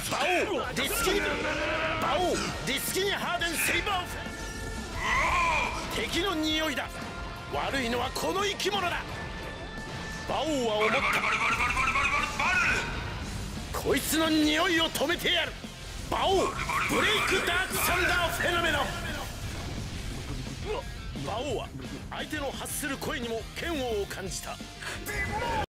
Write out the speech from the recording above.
オディスキニバオーディスキニハーデンセイバーオフ敵の匂いだ悪いのはこの生き物だバオは思ったこいつの匂いを止めてやるバオーブレイクダークサンダーフェノメノバオーは相手の発する声にも嫌悪を感じた。